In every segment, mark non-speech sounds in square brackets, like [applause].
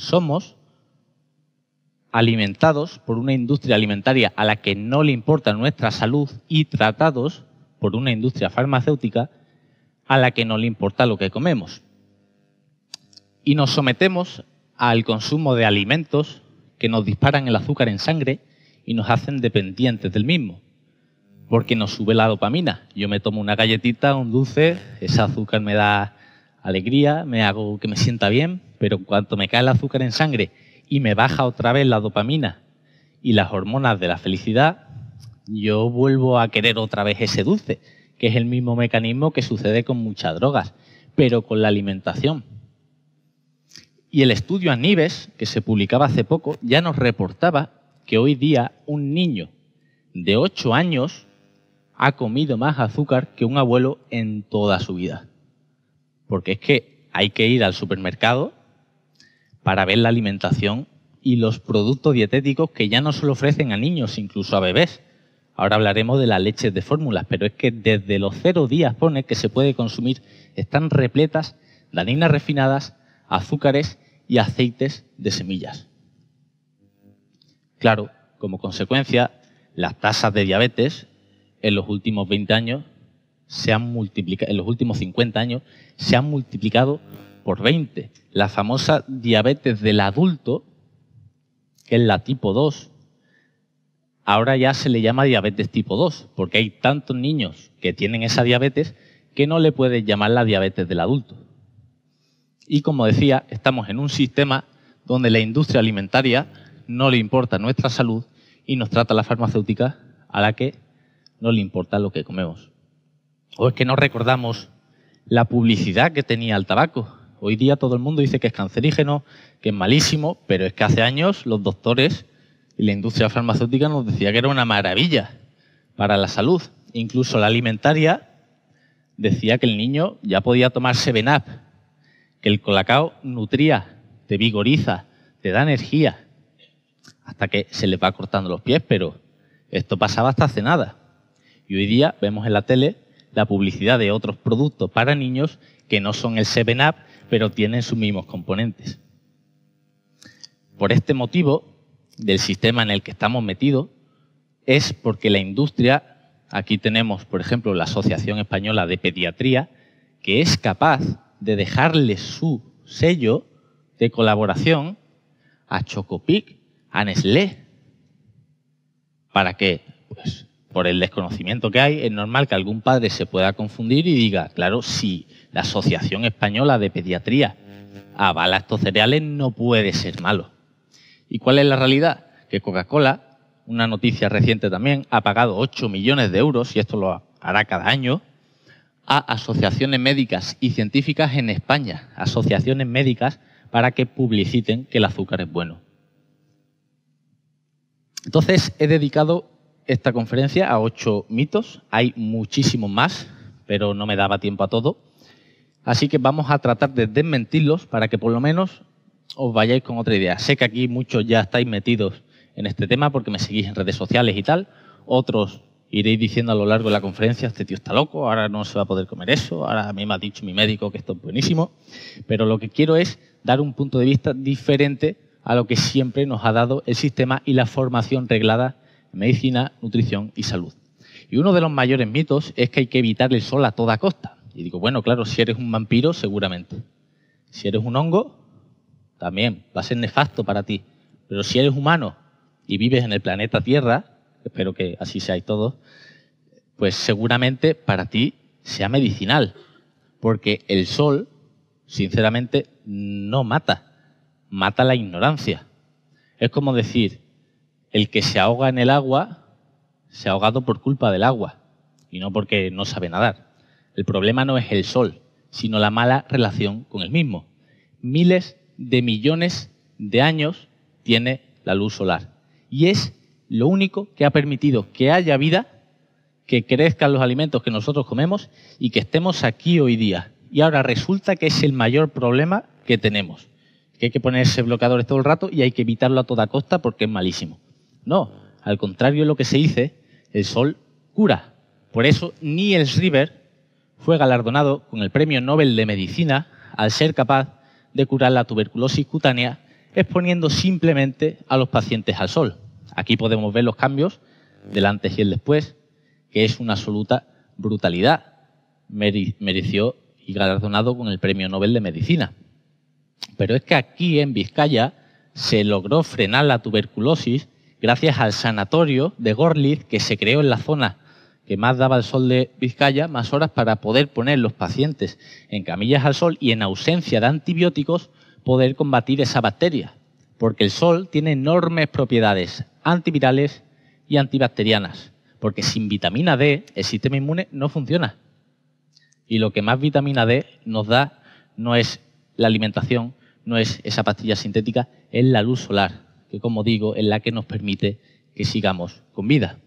somos alimentados por una industria alimentaria a la que no le importa nuestra salud y tratados por una industria farmacéutica a la que no le importa lo que comemos. Y nos sometemos al consumo de alimentos que nos disparan el azúcar en sangre y nos hacen dependientes del mismo, porque nos sube la dopamina. Yo me tomo una galletita, un dulce, ese azúcar me da alegría, me hago que me sienta bien, pero en cuanto me cae el azúcar en sangre y me baja otra vez la dopamina y las hormonas de la felicidad, yo vuelvo a querer otra vez ese dulce, que es el mismo mecanismo que sucede con muchas drogas, pero con la alimentación. Y el estudio Anibes, que se publicaba hace poco, ya nos reportaba que hoy día un niño de 8 años ha comido más azúcar que un abuelo en toda su vida. Porque es que hay que ir al supermercado para ver la alimentación y los productos dietéticos que ya no se ofrecen a niños, incluso a bebés. Ahora hablaremos de las leches de fórmulas, pero es que desde los cero días pone que se puede consumir, están repletas de harinas refinadas, azúcares y aceites de semillas. Claro, como consecuencia, las tasas de diabetes en los últimos 20 años se han multiplicado, en los últimos 50 años se han multiplicado por 20. La famosa diabetes del adulto, que es la tipo 2, ahora ya se le llama diabetes tipo 2, porque hay tantos niños que tienen esa diabetes que no le puedes llamar la diabetes del adulto. Y como decía, estamos en un sistema donde la industria alimentaria no le importa nuestra salud y nos trata la farmacéutica a la que no le importa lo que comemos. O es que no recordamos la publicidad que tenía el tabaco. Hoy día todo el mundo dice que es cancerígeno, que es malísimo, pero es que hace años los doctores y la industria farmacéutica nos decía que era una maravilla para la salud. Incluso la alimentaria decía que el niño ya podía tomar 7 que el colacao nutría, te vigoriza, te da energía, hasta que se le va cortando los pies, pero esto pasaba hasta hace nada. Y hoy día vemos en la tele la publicidad de otros productos para niños que no son el 7-Up, pero tienen sus mismos componentes. Por este motivo, del sistema en el que estamos metidos, es porque la industria, aquí tenemos, por ejemplo, la Asociación Española de Pediatría, que es capaz de dejarle su sello de colaboración a Chocopic, a Nestlé. ¿Para qué? Pues por el desconocimiento que hay, es normal que algún padre se pueda confundir y diga, claro, si la Asociación Española de Pediatría avala estos cereales, no puede ser malo. ¿Y cuál es la realidad? Que Coca-Cola, una noticia reciente también, ha pagado 8 millones de euros, y esto lo hará cada año, a asociaciones médicas y científicas en España, asociaciones médicas para que publiciten que el azúcar es bueno. Entonces, he dedicado esta conferencia a ocho mitos. Hay muchísimos más, pero no me daba tiempo a todo. Así que vamos a tratar de desmentirlos para que por lo menos os vayáis con otra idea. Sé que aquí muchos ya estáis metidos en este tema porque me seguís en redes sociales y tal. Otros iréis diciendo a lo largo de la conferencia, este tío está loco, ahora no se va a poder comer eso, ahora a mí me ha dicho mi médico que esto es buenísimo. Pero lo que quiero es dar un punto de vista diferente a lo que siempre nos ha dado el sistema y la formación reglada medicina, nutrición y salud. Y uno de los mayores mitos es que hay que evitar el sol a toda costa. Y digo, bueno, claro, si eres un vampiro, seguramente. Si eres un hongo, también va a ser nefasto para ti. Pero si eres humano y vives en el planeta Tierra, espero que así seáis todos, pues seguramente para ti sea medicinal. Porque el sol, sinceramente, no mata, mata la ignorancia. Es como decir, el que se ahoga en el agua se ha ahogado por culpa del agua y no porque no sabe nadar. El problema no es el sol, sino la mala relación con el mismo. Miles de millones de años tiene la luz solar y es lo único que ha permitido que haya vida, que crezcan los alimentos que nosotros comemos y que estemos aquí hoy día. Y ahora resulta que es el mayor problema que tenemos, que hay que ponerse bloqueadores todo el rato y hay que evitarlo a toda costa porque es malísimo. No, al contrario de lo que se dice, el sol cura. Por eso Niels River fue galardonado con el Premio Nobel de Medicina al ser capaz de curar la tuberculosis cutánea exponiendo simplemente a los pacientes al sol. Aquí podemos ver los cambios del antes y el después, que es una absoluta brutalidad. Mereció y galardonado con el Premio Nobel de Medicina. Pero es que aquí en Vizcaya se logró frenar la tuberculosis gracias al sanatorio de Gorlitz que se creó en la zona que más daba el sol de Vizcaya, más horas para poder poner los pacientes en camillas al sol y en ausencia de antibióticos poder combatir esa bacteria. Porque el sol tiene enormes propiedades antivirales y antibacterianas. Porque sin vitamina D el sistema inmune no funciona. Y lo que más vitamina D nos da no es la alimentación, no es esa pastilla sintética, es la luz solar, que como digo es la que nos permite que sigamos con vida.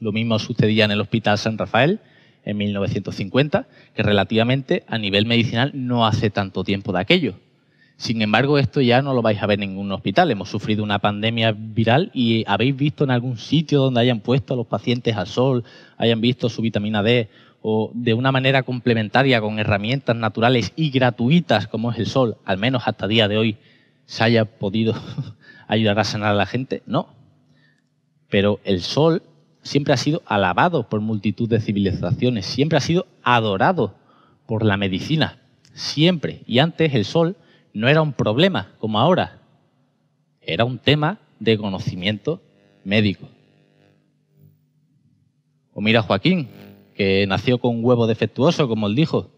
Lo mismo sucedía en el Hospital San Rafael en 1950, que relativamente a nivel medicinal no hace tanto tiempo de aquello. Sin embargo, esto ya no lo vais a ver en ningún hospital. Hemos sufrido una pandemia viral y habéis visto en algún sitio donde hayan puesto a los pacientes al sol, hayan visto su vitamina D o de una manera complementaria con herramientas naturales y gratuitas como es el sol, al menos hasta día de hoy, se haya podido [laughs] ayudar a sanar a la gente. No. Pero el sol siempre ha sido alabado por multitud de civilizaciones, siempre ha sido adorado por la medicina, siempre. Y antes el sol no era un problema como ahora, era un tema de conocimiento médico. O mira Joaquín, que nació con un huevo defectuoso, como él dijo,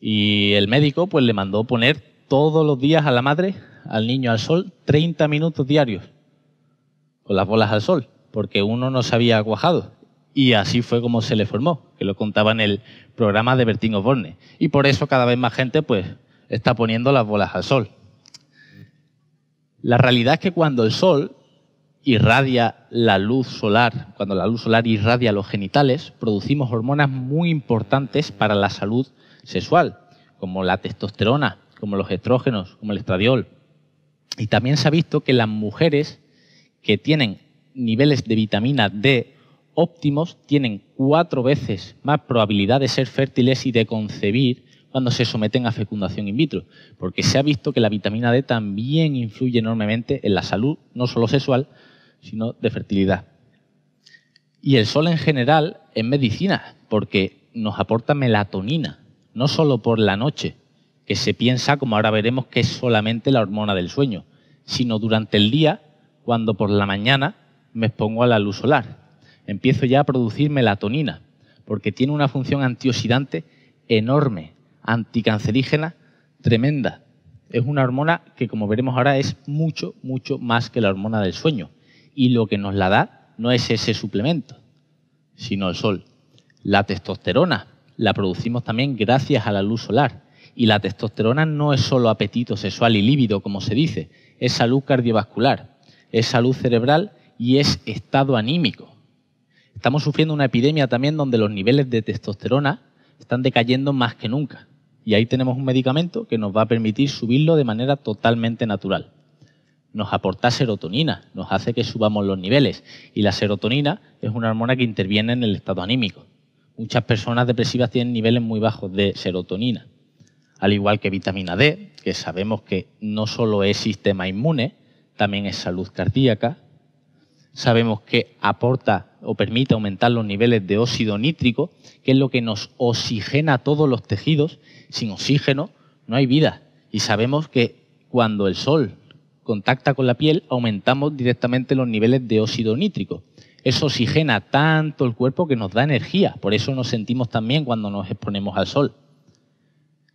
y el médico pues le mandó poner todos los días a la madre, al niño al sol, 30 minutos diarios, con las bolas al sol porque uno no se había cuajado. Y así fue como se le formó, que lo contaba en el programa de Bertín Osborne. Y por eso cada vez más gente pues, está poniendo las bolas al sol. La realidad es que cuando el sol irradia la luz solar, cuando la luz solar irradia los genitales, producimos hormonas muy importantes para la salud sexual, como la testosterona, como los estrógenos, como el estradiol. Y también se ha visto que las mujeres que tienen niveles de vitamina D óptimos tienen cuatro veces más probabilidad de ser fértiles y de concebir cuando se someten a fecundación in vitro, porque se ha visto que la vitamina D también influye enormemente en la salud, no solo sexual, sino de fertilidad. Y el sol en general es medicina, porque nos aporta melatonina, no solo por la noche, que se piensa, como ahora veremos, que es solamente la hormona del sueño, sino durante el día, cuando por la mañana me expongo a la luz solar. Empiezo ya a producir melatonina, porque tiene una función antioxidante enorme, anticancerígena tremenda. Es una hormona que, como veremos ahora, es mucho, mucho más que la hormona del sueño. Y lo que nos la da no es ese suplemento, sino el sol. La testosterona la producimos también gracias a la luz solar. Y la testosterona no es solo apetito sexual y líbido, como se dice, es salud cardiovascular, es salud cerebral y es estado anímico. Estamos sufriendo una epidemia también donde los niveles de testosterona están decayendo más que nunca. Y ahí tenemos un medicamento que nos va a permitir subirlo de manera totalmente natural. Nos aporta serotonina, nos hace que subamos los niveles. Y la serotonina es una hormona que interviene en el estado anímico. Muchas personas depresivas tienen niveles muy bajos de serotonina. Al igual que vitamina D, que sabemos que no solo es sistema inmune, también es salud cardíaca, sabemos que aporta o permite aumentar los niveles de óxido nítrico, que es lo que nos oxigena todos los tejidos. Sin oxígeno no hay vida. Y sabemos que cuando el sol contacta con la piel, aumentamos directamente los niveles de óxido nítrico. Eso oxigena tanto el cuerpo que nos da energía. Por eso nos sentimos también cuando nos exponemos al sol.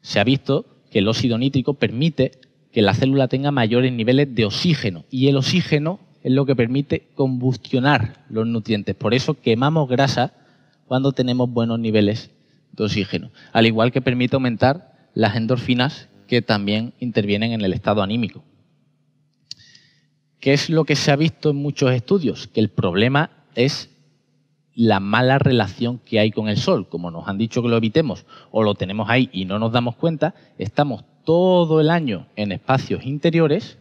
Se ha visto que el óxido nítrico permite que la célula tenga mayores niveles de oxígeno. Y el oxígeno es lo que permite combustionar los nutrientes. Por eso quemamos grasa cuando tenemos buenos niveles de oxígeno. Al igual que permite aumentar las endorfinas que también intervienen en el estado anímico. ¿Qué es lo que se ha visto en muchos estudios? Que el problema es la mala relación que hay con el sol. Como nos han dicho que lo evitemos o lo tenemos ahí y no nos damos cuenta, estamos todo el año en espacios interiores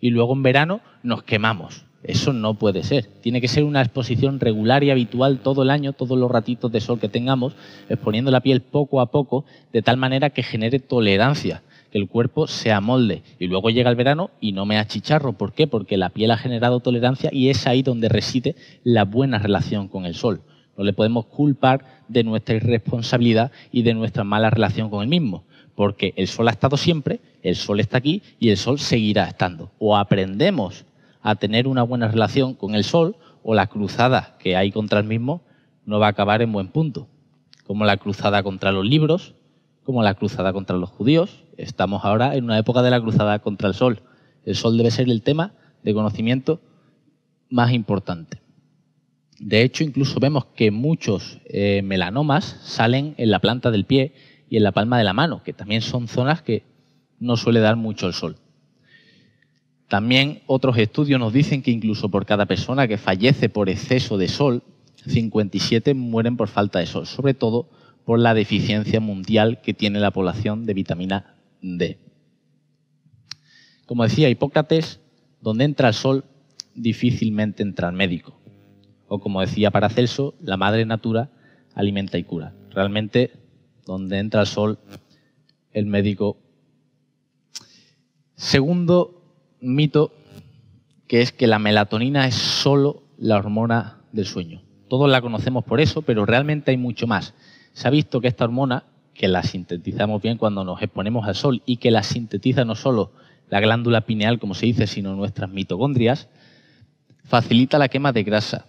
y luego en verano nos quemamos. Eso no puede ser. Tiene que ser una exposición regular y habitual todo el año, todos los ratitos de sol que tengamos, exponiendo la piel poco a poco, de tal manera que genere tolerancia, que el cuerpo se amolde. Y luego llega el verano y no me achicharro. ¿Por qué? Porque la piel ha generado tolerancia y es ahí donde reside la buena relación con el sol. No le podemos culpar de nuestra irresponsabilidad y de nuestra mala relación con el mismo. Porque el sol ha estado siempre, el sol está aquí y el sol seguirá estando. O aprendemos a tener una buena relación con el sol o la cruzada que hay contra el mismo no va a acabar en buen punto. Como la cruzada contra los libros, como la cruzada contra los judíos. Estamos ahora en una época de la cruzada contra el sol. El sol debe ser el tema de conocimiento más importante. De hecho, incluso vemos que muchos eh, melanomas salen en la planta del pie y en la palma de la mano, que también son zonas que no suele dar mucho el sol. También otros estudios nos dicen que incluso por cada persona que fallece por exceso de sol, 57 mueren por falta de sol, sobre todo por la deficiencia mundial que tiene la población de vitamina D. Como decía Hipócrates, donde entra el sol, difícilmente entra el médico. O como decía Paracelso, la madre natura alimenta y cura. Realmente, donde entra el sol, el médico. Segundo mito, que es que la melatonina es solo la hormona del sueño. Todos la conocemos por eso, pero realmente hay mucho más. Se ha visto que esta hormona, que la sintetizamos bien cuando nos exponemos al sol y que la sintetiza no solo la glándula pineal, como se dice, sino nuestras mitocondrias, facilita la quema de grasa.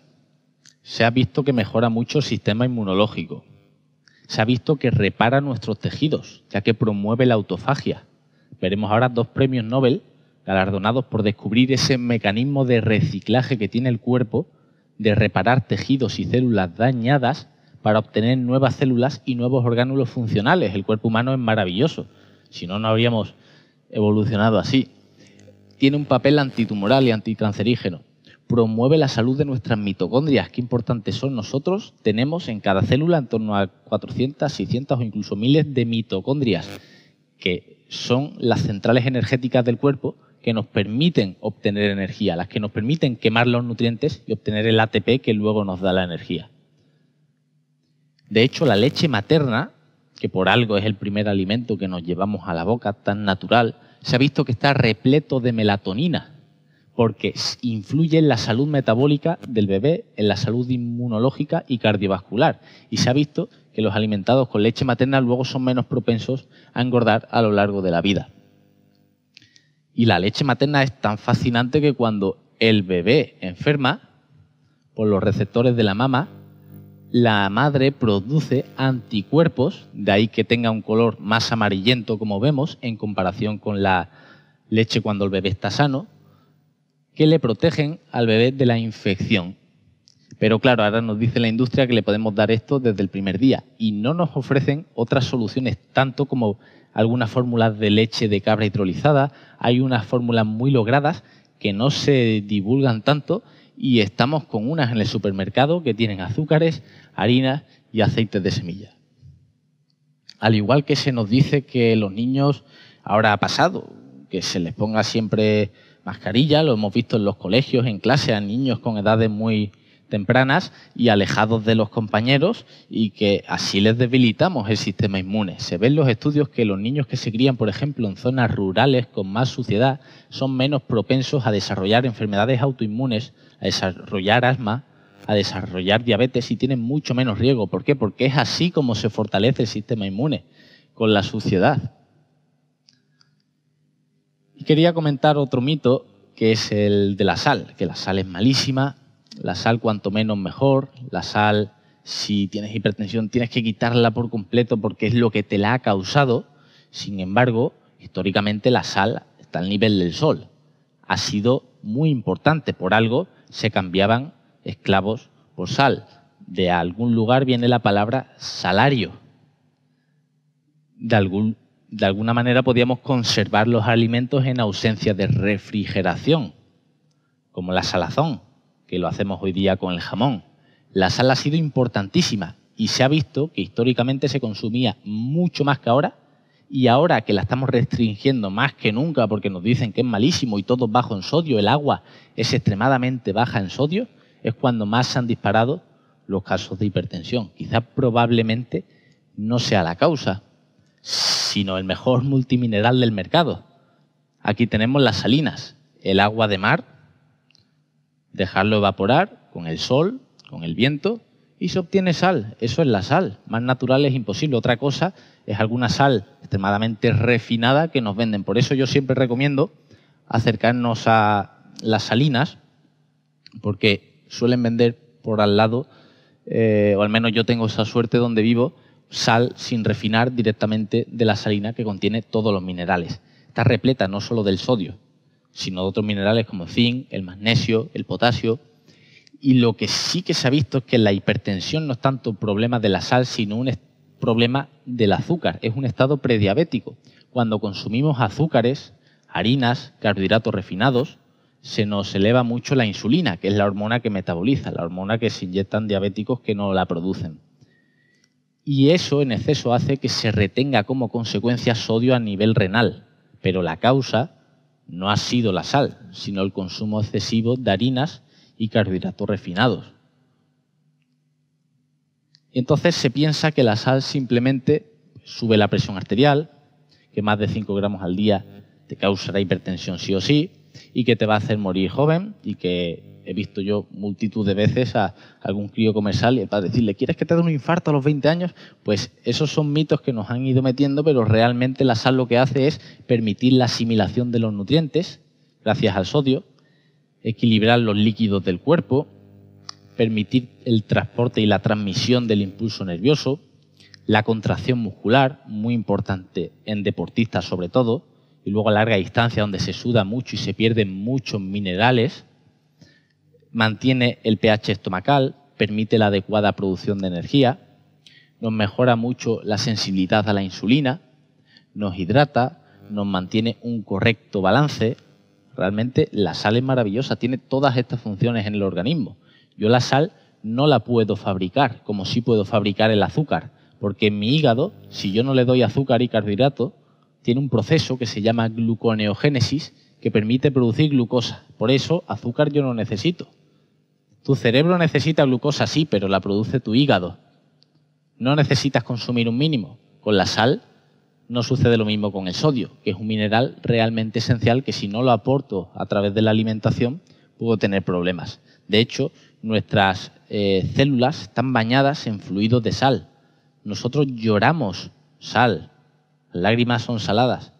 Se ha visto que mejora mucho el sistema inmunológico. Se ha visto que repara nuestros tejidos, ya que promueve la autofagia. Veremos ahora dos premios Nobel galardonados por descubrir ese mecanismo de reciclaje que tiene el cuerpo de reparar tejidos y células dañadas para obtener nuevas células y nuevos orgánulos funcionales. El cuerpo humano es maravilloso, si no, no habríamos evolucionado así. Tiene un papel antitumoral y anticancerígeno. Promueve la salud de nuestras mitocondrias. Qué importantes son nosotros. Tenemos en cada célula en torno a 400, 600 o incluso miles de mitocondrias, que son las centrales energéticas del cuerpo que nos permiten obtener energía, las que nos permiten quemar los nutrientes y obtener el ATP que luego nos da la energía. De hecho, la leche materna, que por algo es el primer alimento que nos llevamos a la boca tan natural, se ha visto que está repleto de melatonina, porque influye en la salud metabólica del bebé, en la salud inmunológica y cardiovascular. Y se ha visto que los alimentados con leche materna luego son menos propensos a engordar a lo largo de la vida. Y la leche materna es tan fascinante que cuando el bebé enferma, por los receptores de la mama, la madre produce anticuerpos, de ahí que tenga un color más amarillento como vemos en comparación con la leche cuando el bebé está sano, que le protegen al bebé de la infección. Pero claro, ahora nos dice la industria que le podemos dar esto desde el primer día y no nos ofrecen otras soluciones, tanto como algunas fórmulas de leche de cabra hidrolizada, hay unas fórmulas muy logradas que no se divulgan tanto y estamos con unas en el supermercado que tienen azúcares, harinas y aceites de semilla. Al igual que se nos dice que los niños, ahora ha pasado, que se les ponga siempre mascarilla, lo hemos visto en los colegios, en clase, a niños con edades muy tempranas y alejados de los compañeros y que así les debilitamos el sistema inmune. Se ven los estudios que los niños que se crían, por ejemplo, en zonas rurales con más suciedad, son menos propensos a desarrollar enfermedades autoinmunes, a desarrollar asma, a desarrollar diabetes y tienen mucho menos riesgo. ¿Por qué? Porque es así como se fortalece el sistema inmune, con la suciedad. Y quería comentar otro mito que es el de la sal, que la sal es malísima, la sal cuanto menos mejor, la sal si tienes hipertensión tienes que quitarla por completo porque es lo que te la ha causado. Sin embargo, históricamente la sal está al nivel del sol. Ha sido muy importante, por algo se cambiaban esclavos por sal. De algún lugar viene la palabra salario. De, algún, de alguna manera podíamos conservar los alimentos en ausencia de refrigeración, como la salazón, que lo hacemos hoy día con el jamón. La sal ha sido importantísima y se ha visto que históricamente se consumía mucho más que ahora y ahora que la estamos restringiendo más que nunca porque nos dicen que es malísimo y todo bajo en sodio, el agua es extremadamente baja en sodio, es cuando más se han disparado los casos de hipertensión. Quizá probablemente no sea la causa. sino el mejor [laughs] multimineral del mercado. Aquí tenemos las salinas, el agua de mar, dejarlo evaporar con el sol, con el viento, y se obtiene sal. Eso es la sal. Más natural es imposible. Otra cosa es alguna sal extremadamente refinada que nos venden. Por eso yo siempre recomiendo acercarnos a las salinas, porque suelen vender por al lado, eh, o al menos yo tengo esa suerte donde vivo, sal sin refinar directamente de la salina que contiene todos los minerales. Está repleta no solo del sodio, sino de otros minerales como el zinc, el magnesio, el potasio. Y lo que sí que se ha visto es que la hipertensión no es tanto problema de la sal, sino un problema del azúcar, es un estado prediabético. Cuando consumimos azúcares, harinas, carbohidratos refinados, se nos eleva mucho la insulina, que es la hormona que metaboliza, la hormona que se inyectan diabéticos que no la producen. Y eso en exceso hace que se retenga como consecuencia sodio a nivel renal, pero la causa no ha sido la sal, sino el consumo excesivo de harinas y carbohidratos refinados. Entonces se piensa que la sal simplemente sube la presión arterial, que más de 5 gramos al día te causará hipertensión sí o sí, y que te va a hacer morir joven y que he visto yo multitud de veces a algún crío comercial y para decirle, ¿quieres que te dé un infarto a los 20 años? Pues esos son mitos que nos han ido metiendo, pero realmente la sal lo que hace es permitir la asimilación de los nutrientes, gracias al sodio, equilibrar los líquidos del cuerpo, permitir el transporte y la transmisión del impulso nervioso, la contracción muscular, muy importante en deportistas sobre todo, y luego a larga distancia donde se suda mucho y se pierden muchos minerales, mantiene el pH estomacal, permite la adecuada producción de energía, nos mejora mucho la sensibilidad a la insulina, nos hidrata, nos mantiene un correcto balance. Realmente la sal es maravillosa, tiene todas estas funciones en el organismo. Yo la sal no la puedo fabricar como sí puedo fabricar el azúcar, porque en mi hígado, si yo no le doy azúcar y carbohidrato, tiene un proceso que se llama gluconeogénesis que permite producir glucosa. Por eso, azúcar yo no necesito. Tu cerebro necesita glucosa, sí, pero la produce tu hígado. No necesitas consumir un mínimo. Con la sal no sucede lo mismo con el sodio, que es un mineral realmente esencial que si no lo aporto a través de la alimentación puedo tener problemas. De hecho, nuestras eh, células están bañadas en fluidos de sal. Nosotros lloramos sal, lágrimas son saladas.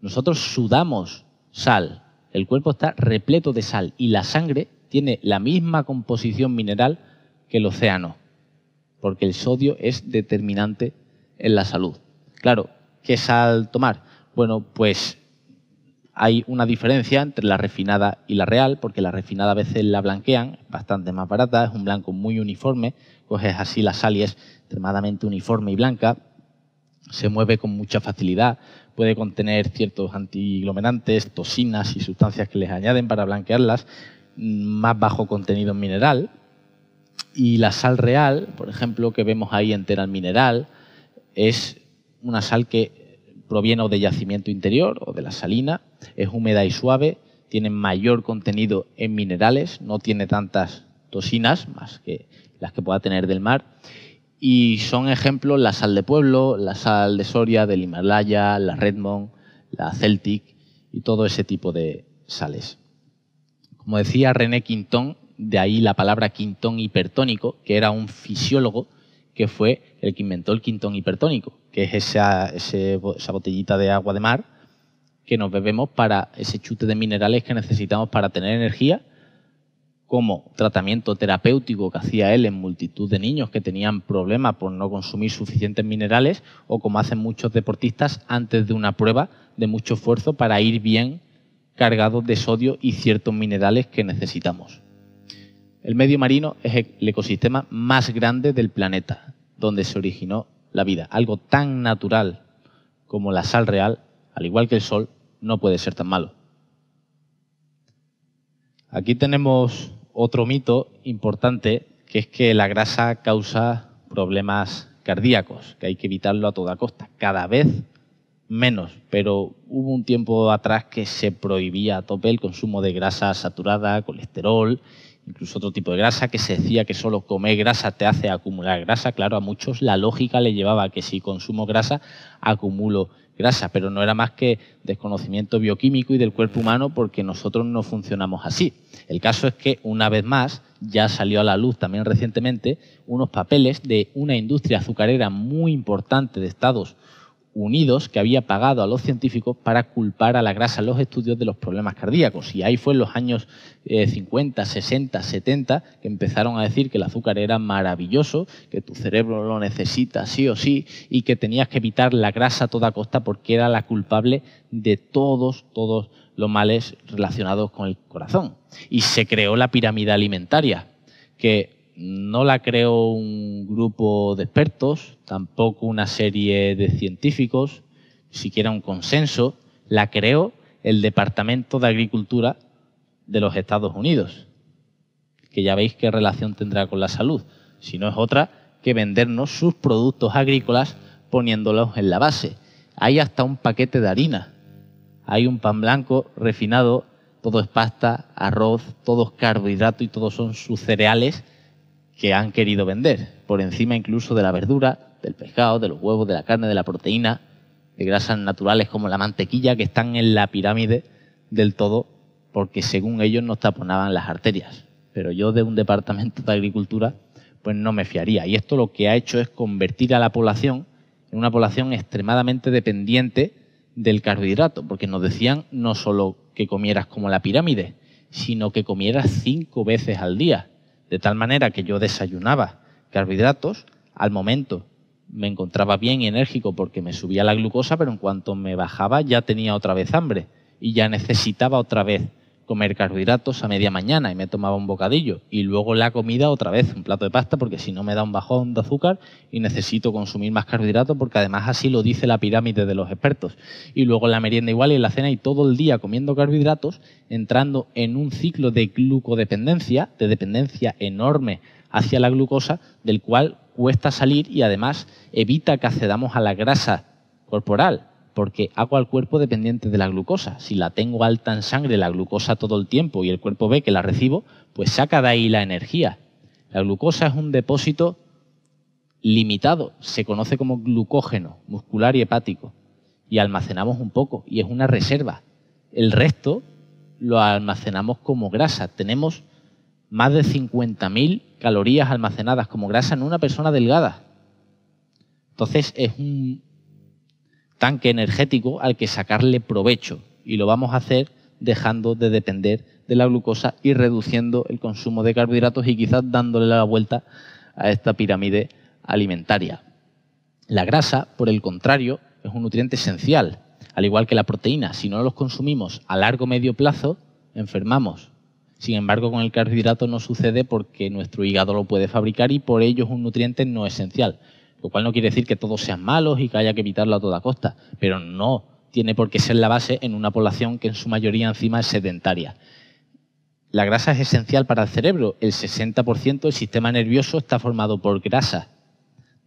Nosotros sudamos sal, el cuerpo está repleto de sal y la sangre tiene la misma composición mineral que el océano, porque el sodio es determinante en la salud. Claro, ¿qué sal tomar? Bueno, pues hay una diferencia entre la refinada y la real, porque la refinada a veces la blanquean, bastante más barata, es un blanco muy uniforme, coges así la sal y es extremadamente uniforme y blanca, se mueve con mucha facilidad, puede contener ciertos antiglomerantes, toxinas y sustancias que les añaden para blanquearlas, más bajo contenido en mineral. Y la sal real, por ejemplo, que vemos ahí entera en mineral, es una sal que proviene de yacimiento interior o de la salina, es húmeda y suave, tiene mayor contenido en minerales, no tiene tantas toxinas más que las que pueda tener del mar. Y son ejemplos la sal de pueblo, la sal de Soria, del Himalaya, la Redmond, la Celtic y todo ese tipo de sales. Como decía René Quintón, de ahí la palabra quintón hipertónico, que era un fisiólogo que fue el que inventó el quintón hipertónico, que es esa, esa botellita de agua de mar que nos bebemos para ese chute de minerales que necesitamos para tener energía, como tratamiento terapéutico que hacía él en multitud de niños que tenían problemas por no consumir suficientes minerales, o como hacen muchos deportistas antes de una prueba de mucho esfuerzo para ir bien cargados de sodio y ciertos minerales que necesitamos. El medio marino es el ecosistema más grande del planeta, donde se originó la vida. Algo tan natural como la sal real, al igual que el sol, no puede ser tan malo. Aquí tenemos otro mito importante, que es que la grasa causa problemas cardíacos, que hay que evitarlo a toda costa. Cada vez menos, pero hubo un tiempo atrás que se prohibía a tope el consumo de grasa saturada, colesterol, incluso otro tipo de grasa, que se decía que solo comer grasa te hace acumular grasa. Claro, a muchos la lógica le llevaba a que si consumo grasa, acumulo grasa, pero no era más que desconocimiento bioquímico y del cuerpo humano porque nosotros no funcionamos así. El caso es que, una vez más, ya salió a la luz también recientemente unos papeles de una industria azucarera muy importante de Estados Unidos que había pagado a los científicos para culpar a la grasa en los estudios de los problemas cardíacos. Y ahí fue en los años 50, 60, 70 que empezaron a decir que el azúcar era maravilloso, que tu cerebro lo necesita sí o sí y que tenías que evitar la grasa a toda costa porque era la culpable de todos, todos los males relacionados con el corazón. Y se creó la pirámide alimentaria, que no la creó un grupo de expertos, tampoco una serie de científicos, siquiera un consenso, la creó el Departamento de Agricultura de los Estados Unidos, que ya veis qué relación tendrá con la salud, si no es otra que vendernos sus productos agrícolas poniéndolos en la base. Hay hasta un paquete de harina, hay un pan blanco refinado, todo es pasta, arroz, todo es carbohidrato y todos son sus cereales que han querido vender, por encima incluso de la verdura, del pescado, de los huevos, de la carne, de la proteína, de grasas naturales como la mantequilla, que están en la pirámide del todo, porque según ellos nos taponaban las arterias. Pero yo de un departamento de agricultura, pues no me fiaría. Y esto lo que ha hecho es convertir a la población en una población extremadamente dependiente del carbohidrato, porque nos decían no solo que comieras como la pirámide, sino que comieras cinco veces al día de tal manera que yo desayunaba carbohidratos, al momento me encontraba bien y enérgico porque me subía la glucosa, pero en cuanto me bajaba ya tenía otra vez hambre y ya necesitaba otra vez comer carbohidratos a media mañana y me tomaba un bocadillo y luego la comida otra vez, un plato de pasta, porque si no me da un bajón de azúcar y necesito consumir más carbohidratos porque además así lo dice la pirámide de los expertos. Y luego la merienda igual y la cena y todo el día comiendo carbohidratos, entrando en un ciclo de glucodependencia, de dependencia enorme hacia la glucosa, del cual cuesta salir y además evita que accedamos a la grasa corporal, porque hago al cuerpo dependiente de la glucosa. Si la tengo alta en sangre, la glucosa todo el tiempo y el cuerpo ve que la recibo, pues saca de ahí la energía. La glucosa es un depósito limitado, se conoce como glucógeno muscular y hepático, y almacenamos un poco, y es una reserva. El resto lo almacenamos como grasa. Tenemos más de 50.000 calorías almacenadas como grasa en una persona delgada. Entonces es un tanque energético al que sacarle provecho y lo vamos a hacer dejando de depender de la glucosa y reduciendo el consumo de carbohidratos y quizás dándole la vuelta a esta pirámide alimentaria. La grasa, por el contrario, es un nutriente esencial, al igual que la proteína. Si no los consumimos a largo o medio plazo, enfermamos. Sin embargo, con el carbohidrato no sucede porque nuestro hígado lo puede fabricar y por ello es un nutriente no esencial lo cual no quiere decir que todos sean malos y que haya que evitarlo a toda costa, pero no tiene por qué ser la base en una población que en su mayoría encima es sedentaria. La grasa es esencial para el cerebro. El 60% del sistema nervioso está formado por grasa.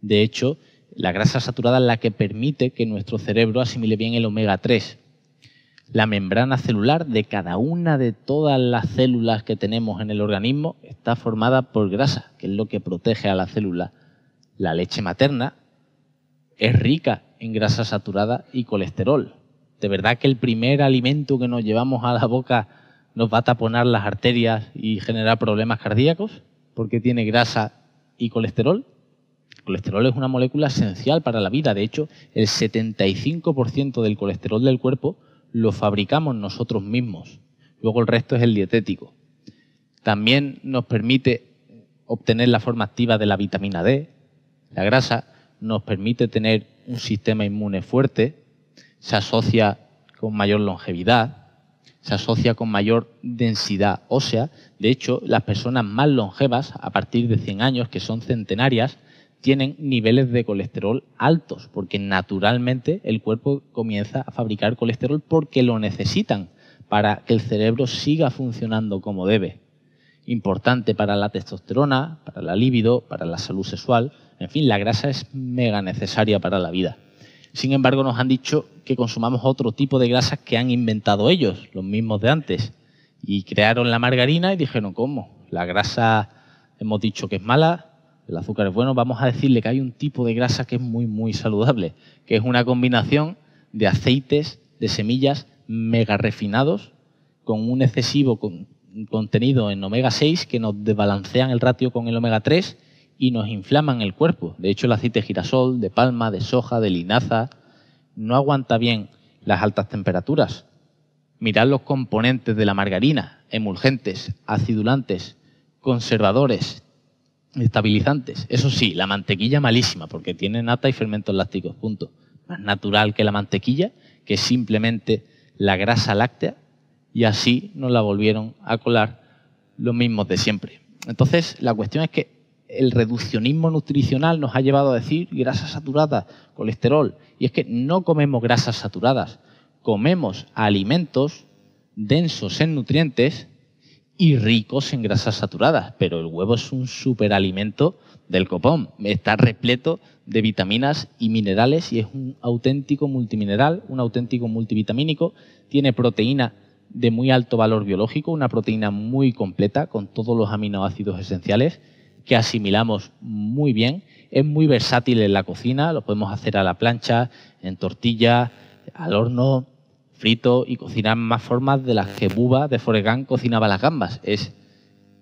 De hecho, la grasa saturada es la que permite que nuestro cerebro asimile bien el omega 3. La membrana celular de cada una de todas las células que tenemos en el organismo está formada por grasa, que es lo que protege a la célula la leche materna es rica en grasa saturada y colesterol. ¿De verdad que el primer alimento que nos llevamos a la boca nos va a taponar las arterias y generar problemas cardíacos? Porque tiene grasa y colesterol. Colesterol es una molécula esencial para la vida. De hecho, el 75% del colesterol del cuerpo lo fabricamos nosotros mismos. Luego el resto es el dietético. También nos permite obtener la forma activa de la vitamina D, la grasa nos permite tener un sistema inmune fuerte, se asocia con mayor longevidad, se asocia con mayor densidad ósea. De hecho, las personas más longevas, a partir de 100 años, que son centenarias, tienen niveles de colesterol altos, porque naturalmente el cuerpo comienza a fabricar colesterol porque lo necesitan para que el cerebro siga funcionando como debe. Importante para la testosterona, para la libido, para la salud sexual, en fin, la grasa es mega necesaria para la vida. Sin embargo, nos han dicho que consumamos otro tipo de grasas que han inventado ellos, los mismos de antes. Y crearon la margarina y dijeron, ¿cómo? La grasa hemos dicho que es mala, el azúcar es bueno, vamos a decirle que hay un tipo de grasa que es muy, muy saludable, que es una combinación de aceites, de semillas mega refinados, con un excesivo contenido en omega 6 que nos desbalancean el ratio con el omega 3 y nos inflaman el cuerpo. De hecho, el aceite de girasol, de palma, de soja, de linaza, no aguanta bien las altas temperaturas. Mirad los componentes de la margarina, emulgentes, acidulantes, conservadores, estabilizantes. Eso sí, la mantequilla malísima, porque tiene nata y fermentos lácticos, punto. Más natural que la mantequilla, que es simplemente la grasa láctea, y así nos la volvieron a colar los mismos de siempre. Entonces, la cuestión es que el reduccionismo nutricional nos ha llevado a decir grasas saturadas, colesterol, y es que no comemos grasas saturadas, comemos alimentos densos en nutrientes y ricos en grasas saturadas, pero el huevo es un superalimento del copón, está repleto de vitaminas y minerales y es un auténtico multimineral, un auténtico multivitamínico, tiene proteína de muy alto valor biológico, una proteína muy completa con todos los aminoácidos esenciales que asimilamos muy bien. Es muy versátil en la cocina, lo podemos hacer a la plancha, en tortilla, al horno, frito y cocinar más formas de las que Buba de Foregán cocinaba las gambas. Es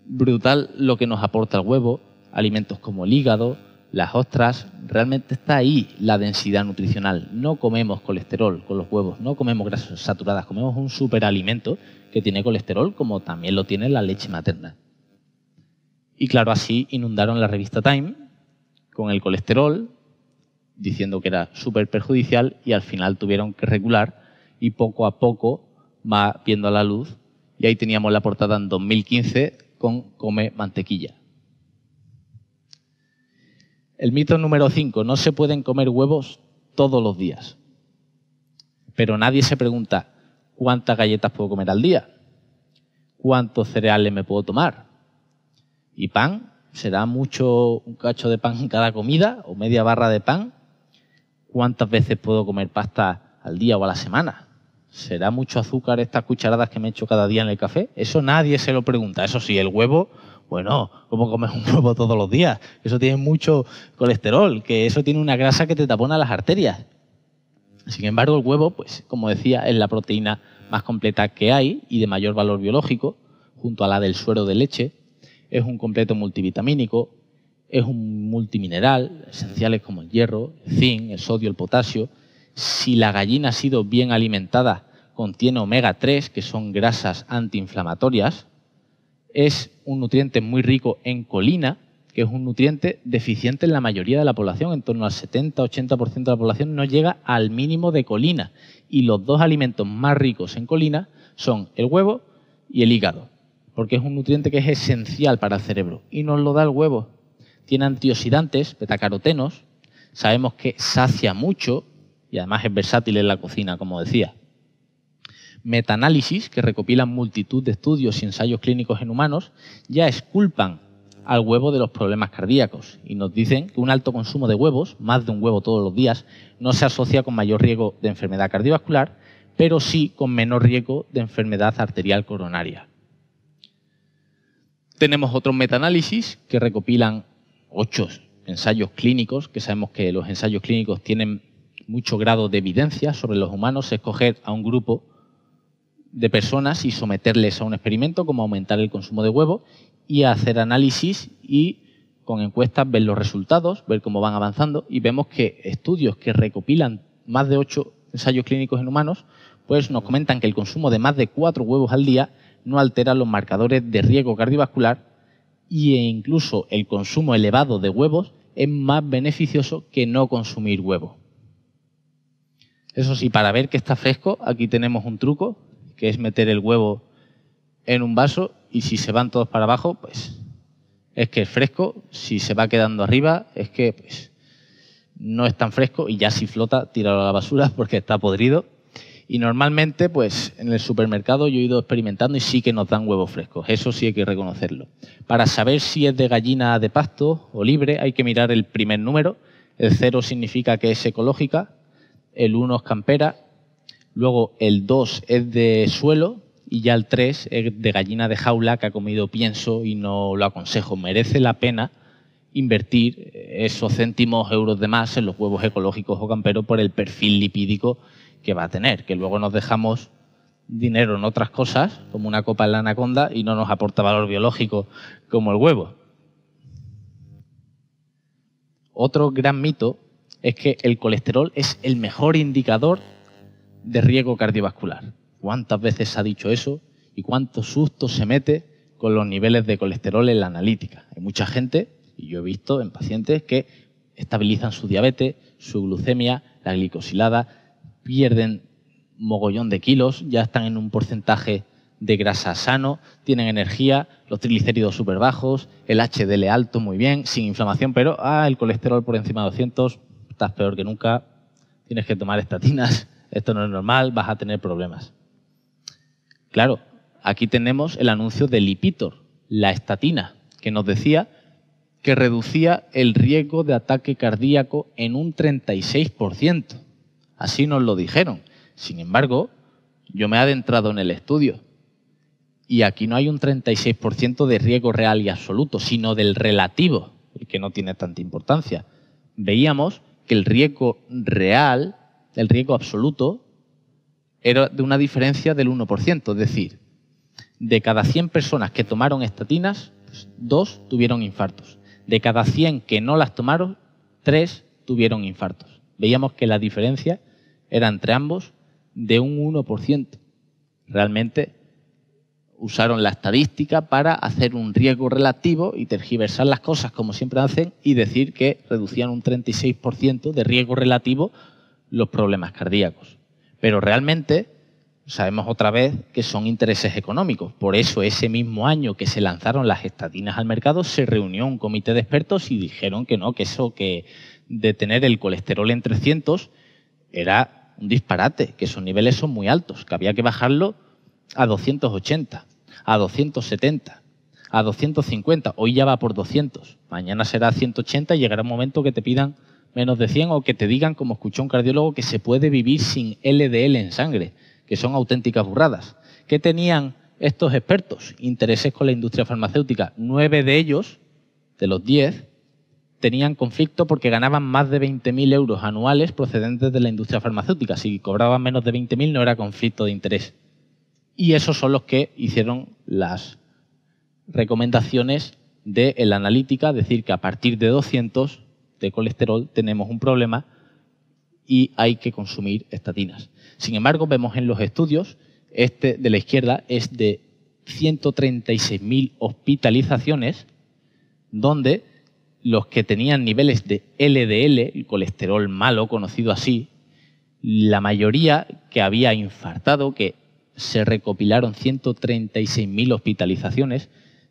brutal lo que nos aporta el huevo, alimentos como el hígado, las ostras, realmente está ahí la densidad nutricional. No comemos colesterol con los huevos, no comemos grasas saturadas, comemos un superalimento que tiene colesterol como también lo tiene la leche materna. Y claro, así inundaron la revista Time con el colesterol, diciendo que era súper perjudicial y al final tuvieron que regular y poco a poco va viendo a la luz. Y ahí teníamos la portada en 2015 con Come mantequilla. El mito número 5, no se pueden comer huevos todos los días. Pero nadie se pregunta cuántas galletas puedo comer al día, cuántos cereales me puedo tomar, y pan, será mucho un cacho de pan en cada comida o media barra de pan. ¿Cuántas veces puedo comer pasta al día o a la semana? ¿Será mucho azúcar estas cucharadas que me echo cada día en el café? Eso nadie se lo pregunta. Eso sí, el huevo, bueno, ¿cómo comes un huevo todos los días? Eso tiene mucho colesterol, que eso tiene una grasa que te tapona las arterias. Sin embargo, el huevo, pues, como decía, es la proteína más completa que hay y de mayor valor biológico, junto a la del suero de leche, es un completo multivitamínico, es un multimineral, esenciales como el hierro, el zinc, el sodio, el potasio. Si la gallina ha sido bien alimentada, contiene omega 3, que son grasas antiinflamatorias. Es un nutriente muy rico en colina, que es un nutriente deficiente en la mayoría de la población, en torno al 70-80% de la población no llega al mínimo de colina. Y los dos alimentos más ricos en colina son el huevo y el hígado porque es un nutriente que es esencial para el cerebro y nos lo da el huevo. Tiene antioxidantes, betacarotenos, sabemos que sacia mucho y además es versátil en la cocina, como decía. Metaanálisis, que recopilan multitud de estudios y ensayos clínicos en humanos, ya esculpan al huevo de los problemas cardíacos y nos dicen que un alto consumo de huevos, más de un huevo todos los días, no se asocia con mayor riesgo de enfermedad cardiovascular, pero sí con menor riesgo de enfermedad arterial coronaria. Tenemos otros metaanálisis que recopilan ocho ensayos clínicos, que sabemos que los ensayos clínicos tienen mucho grado de evidencia sobre los humanos, escoger a un grupo de personas y someterles a un experimento como aumentar el consumo de huevo y hacer análisis y con encuestas ver los resultados, ver cómo van avanzando y vemos que estudios que recopilan más de ocho ensayos clínicos en humanos, pues nos comentan que el consumo de más de cuatro huevos al día no altera los marcadores de riesgo cardiovascular e incluso el consumo elevado de huevos es más beneficioso que no consumir huevo. Eso sí, para ver que está fresco, aquí tenemos un truco, que es meter el huevo en un vaso y si se van todos para abajo, pues es que es fresco, si se va quedando arriba, es que pues, no es tan fresco y ya si flota, tíralo a la basura [laughs] porque está podrido y normalmente, pues en el supermercado yo he ido experimentando y sí que nos dan huevos frescos. Eso sí hay que reconocerlo. Para saber si es de gallina de pasto o libre, hay que mirar el primer número. El 0 significa que es ecológica, el 1 es campera, luego el 2 es de suelo y ya el 3 es de gallina de jaula que ha comido pienso y no lo aconsejo. Merece la pena invertir esos céntimos euros de más en los huevos ecológicos o camperos por el perfil lipídico que va a tener, que luego nos dejamos dinero en otras cosas, como una copa en la anaconda, y no nos aporta valor biológico como el huevo. Otro gran mito es que el colesterol es el mejor indicador de riesgo cardiovascular. ¿Cuántas veces se ha dicho eso y cuánto susto se mete con los niveles de colesterol en la analítica? Hay mucha gente, y yo he visto en pacientes, que estabilizan su diabetes, su glucemia, la glicosilada, pierden mogollón de kilos, ya están en un porcentaje de grasa sano, tienen energía, los triglicéridos súper bajos, el HDL alto muy bien, sin inflamación, pero ah, el colesterol por encima de 200, estás peor que nunca, tienes que tomar estatinas, [laughs] esto no es normal, vas a tener problemas. Claro, aquí tenemos el anuncio de Lipitor, la estatina, que nos decía que reducía el riesgo de ataque cardíaco en un 36%. Así nos lo dijeron. Sin embargo, yo me he adentrado en el estudio y aquí no hay un 36% de riesgo real y absoluto, sino del relativo, el que no tiene tanta importancia. Veíamos que el riesgo real, el riesgo absoluto, era de una diferencia del 1%, es decir, de cada 100 personas que tomaron estatinas, pues, dos tuvieron infartos. De cada 100 que no las tomaron, tres tuvieron infartos. Veíamos que la diferencia era entre ambos de un 1%. Realmente usaron la estadística para hacer un riesgo relativo y tergiversar las cosas como siempre hacen y decir que reducían un 36% de riesgo relativo los problemas cardíacos. Pero realmente sabemos otra vez que son intereses económicos. Por eso ese mismo año que se lanzaron las estatinas al mercado se reunió un comité de expertos y dijeron que no, que eso que de tener el colesterol en 300 era un disparate, que esos niveles son muy altos, que había que bajarlo a 280, a 270, a 250. Hoy ya va por 200, mañana será 180 y llegará un momento que te pidan menos de 100 o que te digan, como escuchó un cardiólogo, que se puede vivir sin LDL en sangre, que son auténticas burradas. ¿Qué tenían estos expertos? Intereses con la industria farmacéutica. Nueve de ellos, de los diez, tenían conflicto porque ganaban más de 20.000 euros anuales procedentes de la industria farmacéutica. Si cobraban menos de 20.000 no era conflicto de interés. Y esos son los que hicieron las recomendaciones de la analítica, decir que a partir de 200 de colesterol tenemos un problema y hay que consumir estatinas. Sin embargo, vemos en los estudios, este de la izquierda es de 136.000 hospitalizaciones, donde los que tenían niveles de LDL, el colesterol malo conocido así, la mayoría que había infartado, que se recopilaron 136.000 hospitalizaciones,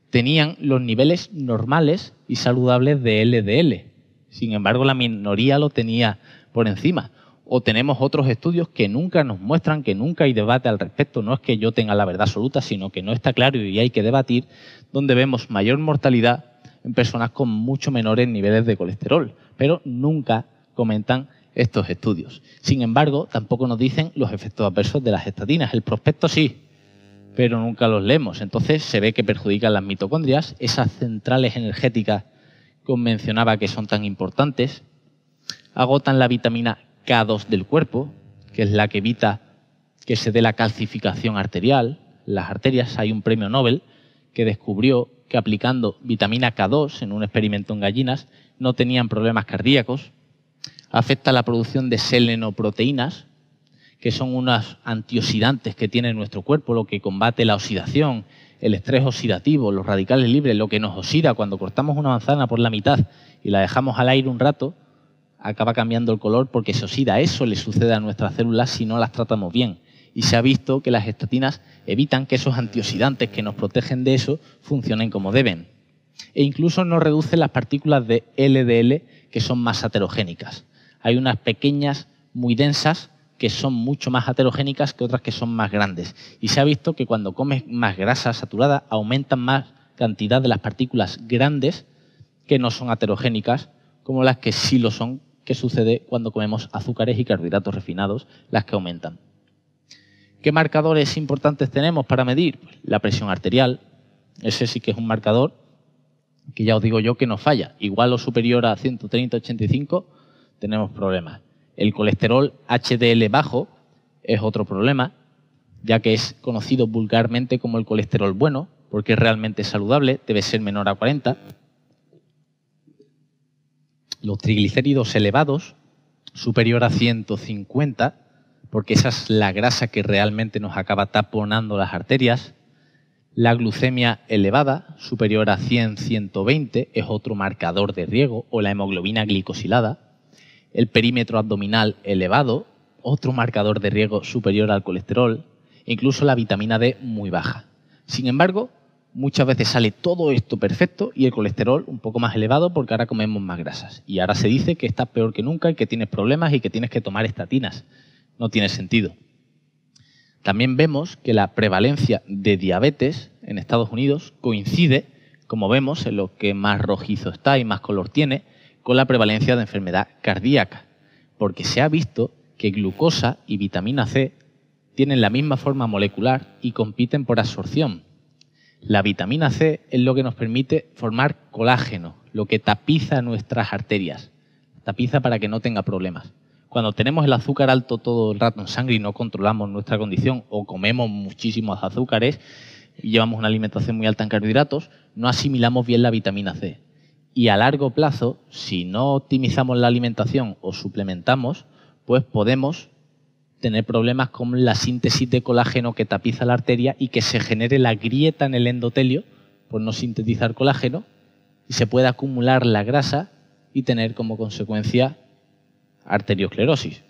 tenían los niveles normales y saludables de LDL. Sin embargo, la minoría lo tenía por encima. O tenemos otros estudios que nunca nos muestran, que nunca hay debate al respecto. No es que yo tenga la verdad absoluta, sino que no está claro y hay que debatir, donde vemos mayor mortalidad en personas con mucho menores niveles de colesterol, pero nunca comentan estos estudios. Sin embargo, tampoco nos dicen los efectos adversos de las estatinas. El prospecto sí, pero nunca los leemos. Entonces se ve que perjudican las mitocondrias, esas centrales energéticas que os mencionaba que son tan importantes, agotan la vitamina K2 del cuerpo, que es la que evita que se dé la calcificación arterial. Las arterias, hay un premio Nobel que descubrió que aplicando vitamina K2 en un experimento en gallinas no tenían problemas cardíacos. Afecta la producción de selenoproteínas, que son unos antioxidantes que tiene nuestro cuerpo, lo que combate la oxidación, el estrés oxidativo, los radicales libres, lo que nos oxida cuando cortamos una manzana por la mitad y la dejamos al aire un rato, acaba cambiando el color porque se oxida. Eso le sucede a nuestras células si no las tratamos bien y se ha visto que las estatinas evitan que esos antioxidantes que nos protegen de eso funcionen como deben. E incluso no reducen las partículas de LDL que son más heterogénicas. Hay unas pequeñas muy densas que son mucho más heterogénicas que otras que son más grandes. Y se ha visto que cuando comes más grasa saturada aumentan más cantidad de las partículas grandes que no son heterogénicas, como las que sí lo son, que sucede cuando comemos azúcares y carbohidratos refinados, las que aumentan. ¿Qué marcadores importantes tenemos para medir? Pues la presión arterial, ese sí que es un marcador que ya os digo yo que no falla. Igual o superior a 130-85 tenemos problemas. El colesterol HDL bajo es otro problema, ya que es conocido vulgarmente como el colesterol bueno, porque es realmente saludable, debe ser menor a 40. Los triglicéridos elevados, superior a 150, porque esa es la grasa que realmente nos acaba taponando las arterias. La glucemia elevada, superior a 100-120, es otro marcador de riesgo, o la hemoglobina glicosilada. El perímetro abdominal elevado, otro marcador de riesgo superior al colesterol. incluso la vitamina D muy baja. Sin embargo, muchas veces sale todo esto perfecto y el colesterol un poco más elevado porque ahora comemos más grasas. Y ahora se dice que estás peor que nunca y que tienes problemas y que tienes que tomar estatinas. No tiene sentido. También vemos que la prevalencia de diabetes en Estados Unidos coincide, como vemos en lo que más rojizo está y más color tiene, con la prevalencia de enfermedad cardíaca, porque se ha visto que glucosa y vitamina C tienen la misma forma molecular y compiten por absorción. La vitamina C es lo que nos permite formar colágeno, lo que tapiza nuestras arterias, tapiza para que no tenga problemas cuando tenemos el azúcar alto todo el rato en sangre y no controlamos nuestra condición o comemos muchísimos azúcares y llevamos una alimentación muy alta en carbohidratos, no asimilamos bien la vitamina C. Y a largo plazo, si no optimizamos la alimentación o suplementamos, pues podemos tener problemas con la síntesis de colágeno que tapiza la arteria y que se genere la grieta en el endotelio por no sintetizar colágeno y se puede acumular la grasa y tener como consecuencia arteriosclerosis.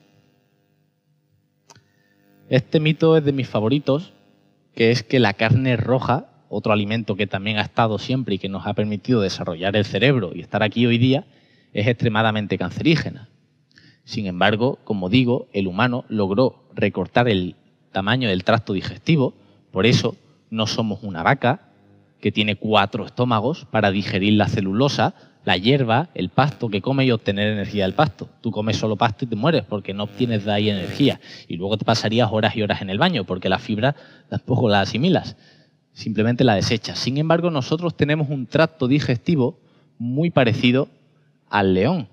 Este mito es de mis favoritos, que es que la carne roja, otro alimento que también ha estado siempre y que nos ha permitido desarrollar el cerebro y estar aquí hoy día, es extremadamente cancerígena. Sin embargo, como digo, el humano logró recortar el tamaño del tracto digestivo, por eso no somos una vaca que tiene cuatro estómagos para digerir la celulosa, la hierba, el pasto que come y obtener energía del pasto. Tú comes solo pasto y te mueres porque no obtienes de ahí energía. Y luego te pasarías horas y horas en el baño porque la fibra tampoco la asimilas. Simplemente la desechas. Sin embargo, nosotros tenemos un tracto digestivo muy parecido al león,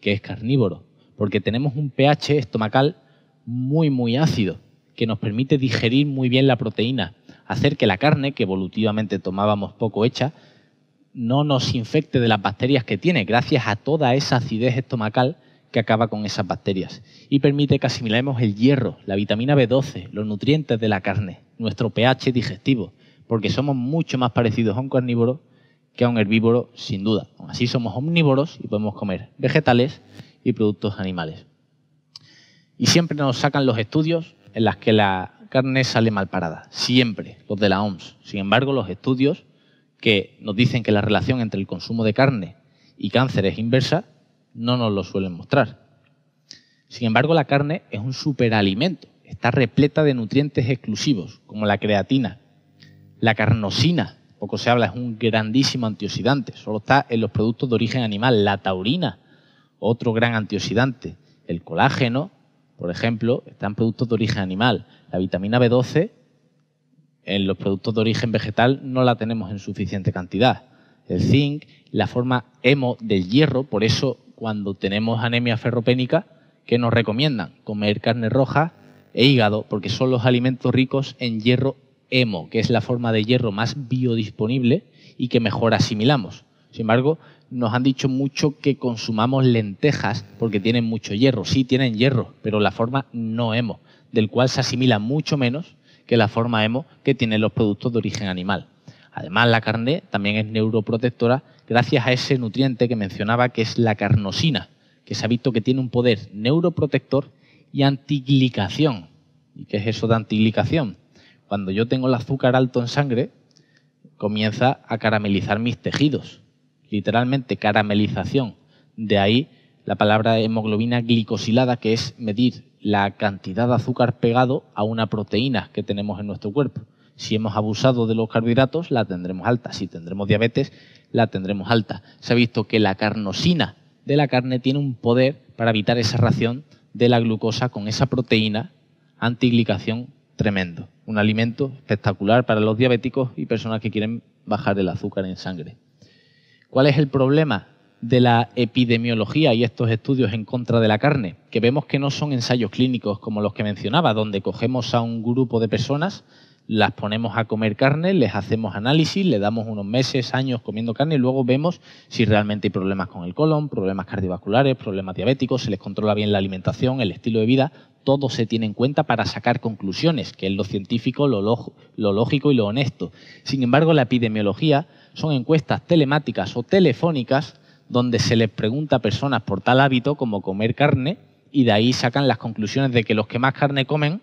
que es carnívoro, porque tenemos un pH estomacal muy, muy ácido, que nos permite digerir muy bien la proteína, hacer que la carne, que evolutivamente tomábamos poco hecha, no nos infecte de las bacterias que tiene, gracias a toda esa acidez estomacal que acaba con esas bacterias. Y permite que asimilemos el hierro, la vitamina B12, los nutrientes de la carne, nuestro pH digestivo, porque somos mucho más parecidos a un carnívoro que a un herbívoro, sin duda. así somos omnívoros y podemos comer vegetales y productos animales. Y siempre nos sacan los estudios en los que la carne sale mal parada, siempre, los de la OMS. Sin embargo, los estudios que nos dicen que la relación entre el consumo de carne y cáncer es inversa, no nos lo suelen mostrar. Sin embargo, la carne es un superalimento, está repleta de nutrientes exclusivos, como la creatina. La carnosina, poco se habla, es un grandísimo antioxidante, solo está en los productos de origen animal. La taurina, otro gran antioxidante. El colágeno, por ejemplo, está en productos de origen animal. La vitamina B12 en los productos de origen vegetal no la tenemos en suficiente cantidad. El zinc, la forma hemo del hierro, por eso cuando tenemos anemia ferropénica, ¿qué nos recomiendan? Comer carne roja e hígado, porque son los alimentos ricos en hierro hemo, que es la forma de hierro más biodisponible y que mejor asimilamos. Sin embargo, nos han dicho mucho que consumamos lentejas porque tienen mucho hierro. Sí, tienen hierro, pero la forma no hemo, del cual se asimila mucho menos que la forma hemo que tienen los productos de origen animal. Además, la carne también es neuroprotectora gracias a ese nutriente que mencionaba que es la carnosina, que se ha visto que tiene un poder neuroprotector y antiglicación. ¿Y qué es eso de antiglicación? Cuando yo tengo el azúcar alto en sangre, comienza a caramelizar mis tejidos. Literalmente caramelización. De ahí la palabra hemoglobina glicosilada, que es medir la cantidad de azúcar pegado a una proteína que tenemos en nuestro cuerpo. Si hemos abusado de los carbohidratos, la tendremos alta. Si tendremos diabetes, la tendremos alta. Se ha visto que la carnosina de la carne tiene un poder para evitar esa ración de la glucosa con esa proteína antiglicación tremendo. Un alimento espectacular para los diabéticos y personas que quieren bajar el azúcar en sangre. ¿Cuál es el problema de la epidemiología y estos estudios en contra de la carne? Que vemos que no son ensayos clínicos como los que mencionaba, donde cogemos a un grupo de personas, las ponemos a comer carne, les hacemos análisis, le damos unos meses, años comiendo carne y luego vemos si realmente hay problemas con el colon, problemas cardiovasculares, problemas diabéticos, se les controla bien la alimentación, el estilo de vida, todo se tiene en cuenta para sacar conclusiones, que es lo científico, lo, lo lógico y lo honesto. Sin embargo, la epidemiología son encuestas telemáticas o telefónicas donde se les pregunta a personas por tal hábito como comer carne y de ahí sacan las conclusiones de que los que más carne comen,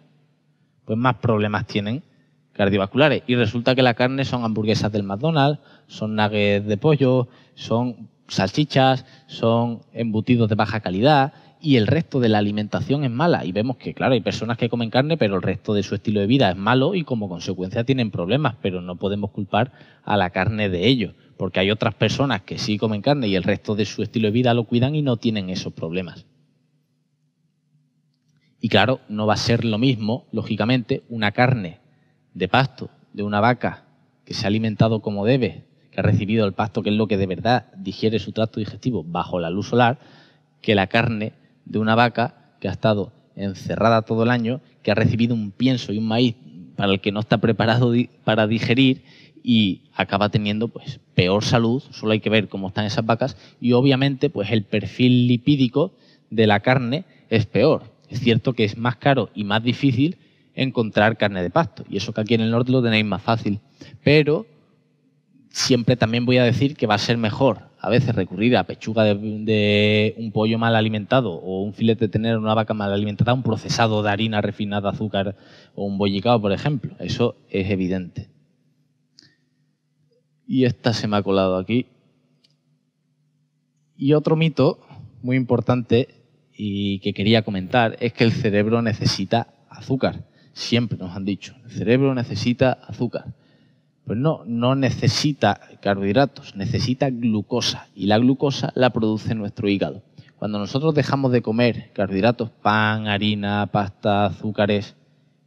pues más problemas tienen cardiovasculares. Y resulta que la carne son hamburguesas del McDonald's, son nuggets de pollo, son salchichas, son embutidos de baja calidad y el resto de la alimentación es mala. Y vemos que, claro, hay personas que comen carne, pero el resto de su estilo de vida es malo y como consecuencia tienen problemas, pero no podemos culpar a la carne de ello, porque hay otras personas que sí comen carne y el resto de su estilo de vida lo cuidan y no tienen esos problemas. Y claro, no va a ser lo mismo, lógicamente, una carne de pasto de una vaca que se ha alimentado como debe, que ha recibido el pasto, que es lo que de verdad digiere su tracto digestivo bajo la luz solar, que la carne de una vaca que ha estado encerrada todo el año, que ha recibido un pienso y un maíz para el que no está preparado para digerir y acaba teniendo pues peor salud, solo hay que ver cómo están esas vacas y obviamente pues el perfil lipídico de la carne es peor. Es cierto que es más caro y más difícil encontrar carne de pasto y eso que aquí en el norte lo tenéis más fácil, pero siempre también voy a decir que va a ser mejor a veces recurrir a pechuga de, un pollo mal alimentado o un filete de tener una vaca mal alimentada, un procesado de harina refinada, azúcar o un bollicao, por ejemplo. Eso es evidente. Y esta se me ha colado aquí. Y otro mito muy importante y que quería comentar es que el cerebro necesita azúcar. Siempre nos han dicho, el cerebro necesita azúcar. Pues no, no necesita carbohidratos, necesita glucosa y la glucosa la produce nuestro hígado. Cuando nosotros dejamos de comer carbohidratos, pan, harina, pasta, azúcares,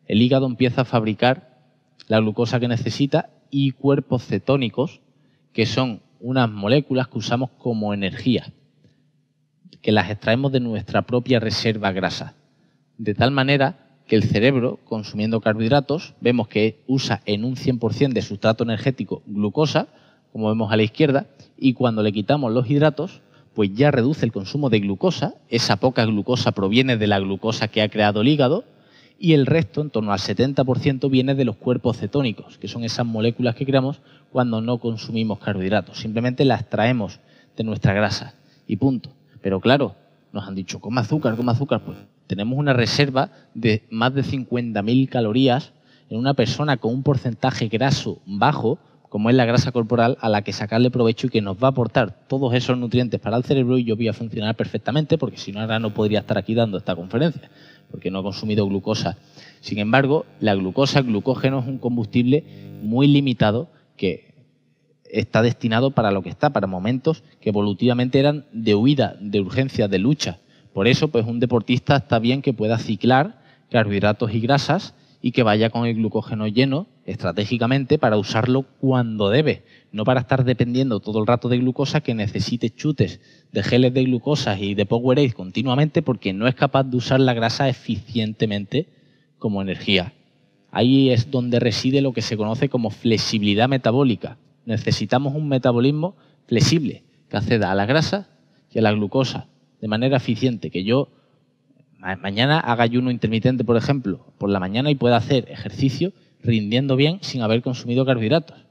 el hígado empieza a fabricar la glucosa que necesita y cuerpos cetónicos, que son unas moléculas que usamos como energía, que las extraemos de nuestra propia reserva grasa. De tal manera que el cerebro, consumiendo carbohidratos, vemos que usa en un 100% de sustrato energético glucosa, como vemos a la izquierda, y cuando le quitamos los hidratos, pues ya reduce el consumo de glucosa, esa poca glucosa proviene de la glucosa que ha creado el hígado, y el resto, en torno al 70%, viene de los cuerpos cetónicos, que son esas moléculas que creamos cuando no consumimos carbohidratos. Simplemente las traemos de nuestra grasa y punto. Pero claro, nos han dicho, come azúcar, come azúcar. Pues tenemos una reserva de más de 50.000 calorías en una persona con un porcentaje graso bajo, como es la grasa corporal, a la que sacarle provecho y que nos va a aportar todos esos nutrientes para el cerebro y yo voy a funcionar perfectamente, porque si no ahora no podría estar aquí dando esta conferencia, porque no he consumido glucosa. Sin embargo, la glucosa, el glucógeno, es un combustible muy limitado que está destinado para lo que está, para momentos que evolutivamente eran de huida, de urgencia, de lucha. Por eso, pues un deportista está bien que pueda ciclar carbohidratos y grasas y que vaya con el glucógeno lleno estratégicamente para usarlo cuando debe, no para estar dependiendo todo el rato de glucosa que necesite chutes de geles de glucosa y de Powerade continuamente porque no es capaz de usar la grasa eficientemente como energía. Ahí es donde reside lo que se conoce como flexibilidad metabólica. Necesitamos un metabolismo flexible que acceda a la grasa y a la glucosa de manera eficiente, que yo mañana haga ayuno intermitente, por ejemplo, por la mañana y pueda hacer ejercicio rindiendo bien sin haber consumido carbohidratos.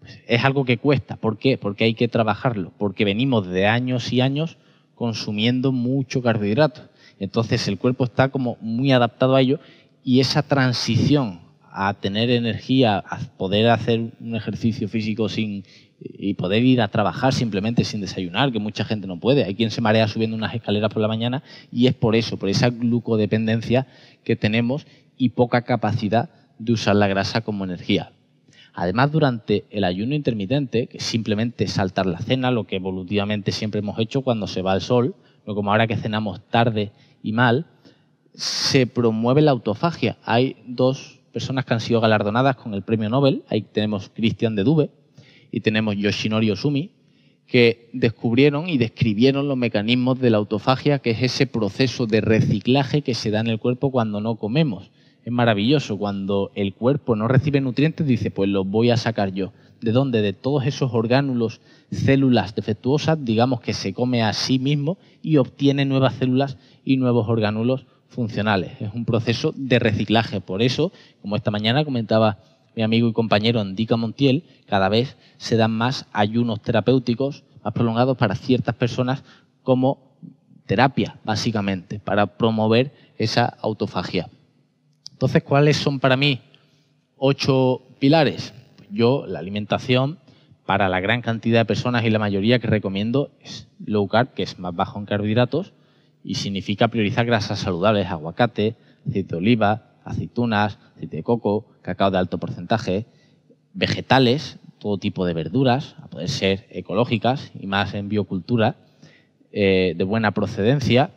Pues es algo que cuesta. ¿Por qué? Porque hay que trabajarlo, porque venimos de años y años consumiendo mucho carbohidrato. Entonces el cuerpo está como muy adaptado a ello y esa transición a tener energía, a poder hacer un ejercicio físico sin y poder ir a trabajar simplemente sin desayunar, que mucha gente no puede. Hay quien se marea subiendo unas escaleras por la mañana y es por eso, por esa glucodependencia que tenemos y poca capacidad de usar la grasa como energía. Además, durante el ayuno intermitente, que simplemente saltar la cena, lo que evolutivamente siempre hemos hecho cuando se va el sol, no como ahora que cenamos tarde y mal, se promueve la autofagia. Hay dos personas que han sido galardonadas con el premio Nobel. Ahí tenemos Christian de Dube y tenemos Yoshinori Osumi, que descubrieron y describieron los mecanismos de la autofagia, que es ese proceso de reciclaje que se da en el cuerpo cuando no comemos. Es maravilloso, cuando el cuerpo no recibe nutrientes, dice, pues los voy a sacar yo. ¿De dónde? De todos esos orgánulos, células defectuosas, digamos que se come a sí mismo y obtiene nuevas células y nuevos orgánulos funcionales. Es un proceso de reciclaje. Por eso, como esta mañana comentaba mi amigo y compañero Andica Montiel, cada vez se dan más ayunos terapéuticos más prolongados para ciertas personas como terapia, básicamente, para promover esa autofagia. Entonces, ¿cuáles son para mí ocho pilares? Yo, la alimentación, para la gran cantidad de personas y la mayoría que recomiendo es low carb, que es más bajo en carbohidratos, y significa priorizar grasas saludables, aguacate, aceite de oliva, aceitunas, aceite de coco, cacao de alto porcentaje, vegetales, todo tipo de verduras, a poder ser ecológicas y más en biocultura, eh, de buena procedencia.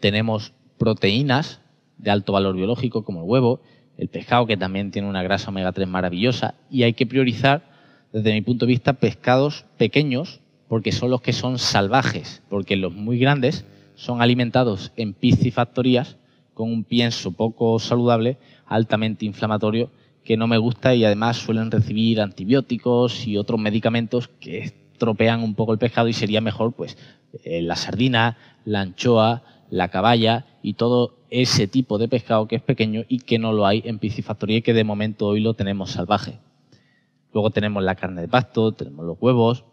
Tenemos proteínas de alto valor biológico como el huevo, el pescado que también tiene una grasa omega 3 maravillosa y hay que priorizar desde mi punto de vista pescados pequeños porque son los que son salvajes, porque los muy grandes son alimentados en piscifactorías con un pienso poco saludable, altamente inflamatorio, que no me gusta y además suelen recibir antibióticos y otros medicamentos que estropean un poco el pescado y sería mejor pues eh, la sardina, la anchoa, la caballa y todo ese tipo de pescado que es pequeño y que no lo hay en piscifactoría y que de momento hoy lo tenemos salvaje. Luego tenemos la carne de pasto, tenemos los huevos,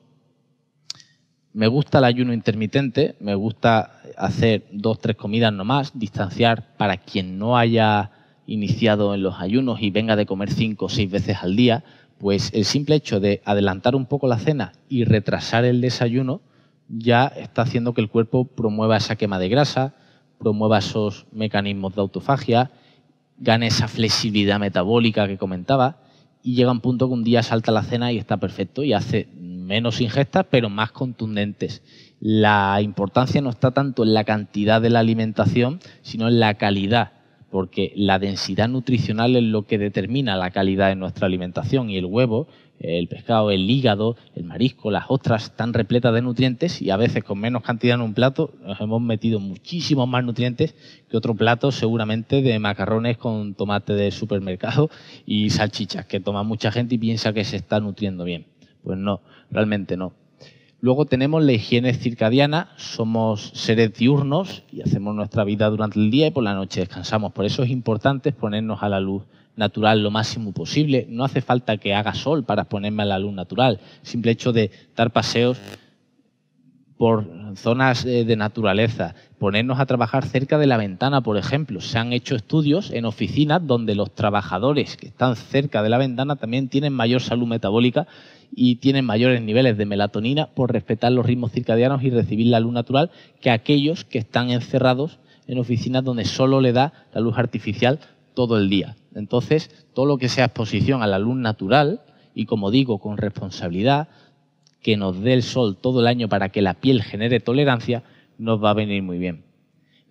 me gusta el ayuno intermitente, me gusta hacer dos, tres comidas nomás, distanciar para quien no haya iniciado en los ayunos y venga de comer cinco o seis veces al día, pues el simple hecho de adelantar un poco la cena y retrasar el desayuno ya está haciendo que el cuerpo promueva esa quema de grasa, promueva esos mecanismos de autofagia, gane esa flexibilidad metabólica que comentaba y llega un punto que un día salta la cena y está perfecto y hace menos ingestas, pero más contundentes. La importancia no está tanto en la cantidad de la alimentación, sino en la calidad, porque la densidad nutricional es lo que determina la calidad de nuestra alimentación y el huevo, el pescado, el hígado, el marisco, las ostras están repletas de nutrientes y a veces con menos cantidad en un plato nos hemos metido muchísimos más nutrientes que otro plato seguramente de macarrones con tomate de supermercado y salchichas que toma mucha gente y piensa que se está nutriendo bien. Pues no, realmente no. Luego tenemos la higiene circadiana, somos seres diurnos y hacemos nuestra vida durante el día y por la noche descansamos. Por eso es importante ponernos a la luz natural lo máximo posible. No hace falta que haga sol para ponerme a la luz natural. Simple hecho de dar paseos por zonas eh, de naturaleza, ponernos a trabajar cerca de la ventana, por ejemplo. Se han hecho estudios en oficinas donde los trabajadores que están cerca de la ventana también tienen mayor salud metabólica y tienen mayores niveles de melatonina por respetar los ritmos circadianos y recibir la luz natural que aquellos que están encerrados en oficinas donde solo le da la luz artificial todo el día. Entonces, todo lo que sea exposición a la luz natural, y como digo, con responsabilidad, que nos dé el sol todo el año para que la piel genere tolerancia, nos va a venir muy bien.